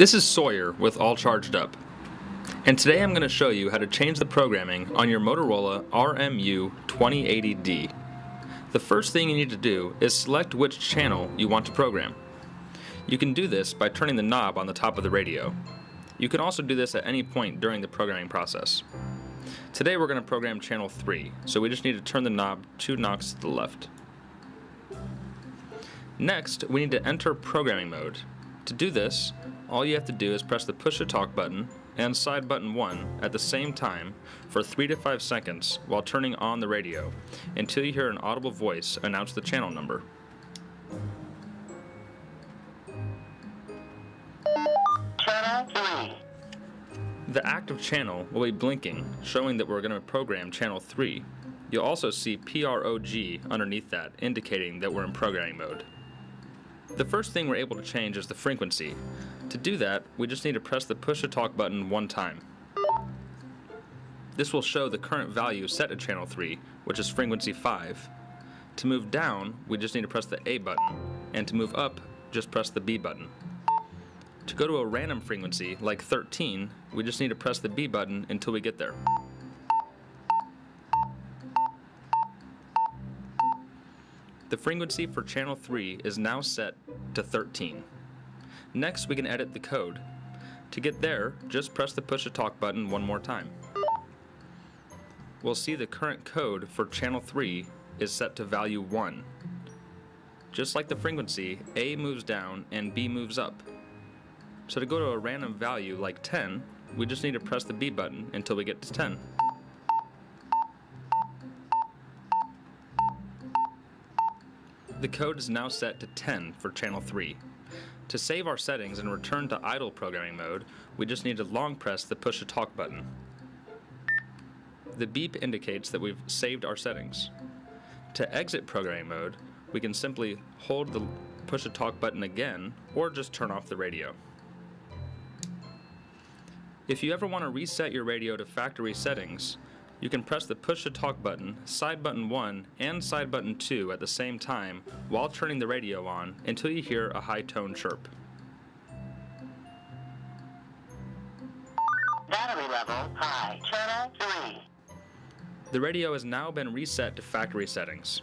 This is Sawyer with All Charged Up. And today I'm going to show you how to change the programming on your Motorola RMU 2080D. The first thing you need to do is select which channel you want to program. You can do this by turning the knob on the top of the radio. You can also do this at any point during the programming process. Today we're going to program channel 3, so we just need to turn the knob two knocks to the left. Next, we need to enter programming mode. To do this, all you have to do is press the push to talk button and side button 1 at the same time for 3 to 5 seconds while turning on the radio until you hear an audible voice announce the channel number. Channel 3. The active channel will be blinking, showing that we're going to program channel 3. You'll also see PROG underneath that, indicating that we're in programming mode. The first thing we're able to change is the frequency. To do that, we just need to press the push to talk button one time. This will show the current value set to channel 3, which is frequency 5. To move down, we just need to press the A button, and to move up, just press the B button. To go to a random frequency, like 13, we just need to press the B button until we get there. The frequency for channel 3 is now set to 13. Next, we can edit the code. To get there, just press the push to talk button one more time. We'll see the current code for channel 3 is set to value 1. Just like the frequency, A moves down and B moves up. So to go to a random value like 10, we just need to press the B button until we get to 10. The code is now set to 10 for channel 3. To save our settings and return to idle programming mode, we just need to long press the push to talk button. The beep indicates that we've saved our settings. To exit programming mode, we can simply hold the push to talk button again or just turn off the radio. If you ever want to reset your radio to factory settings, you can press the push to talk button, side button 1, and side button 2 at the same time while turning the radio on until you hear a high tone chirp. Battery level high. Channel 3. The radio has now been reset to factory settings.